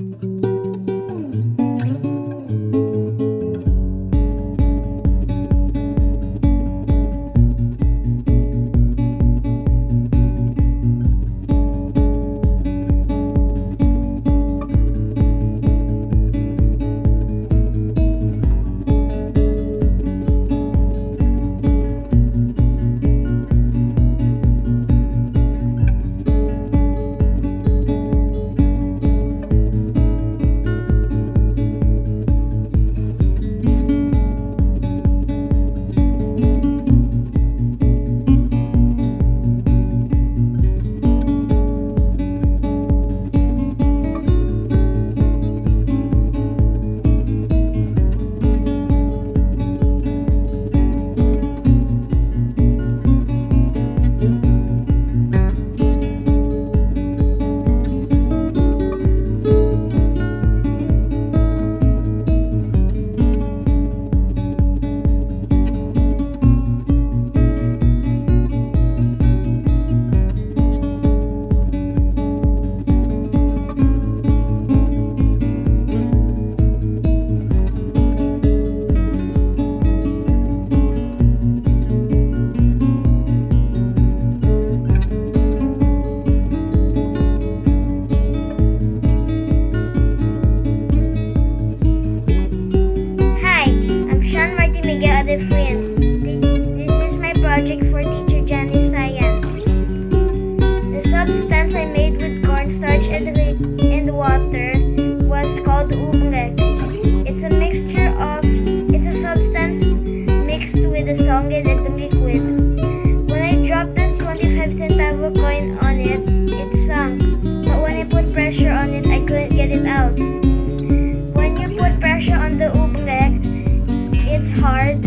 Hi, mixed with the liquid. When I dropped this 25 centavo coin on it, it sunk. But when I put pressure on it, I couldn't get it out. When you put pressure on the oobleck, it's hard,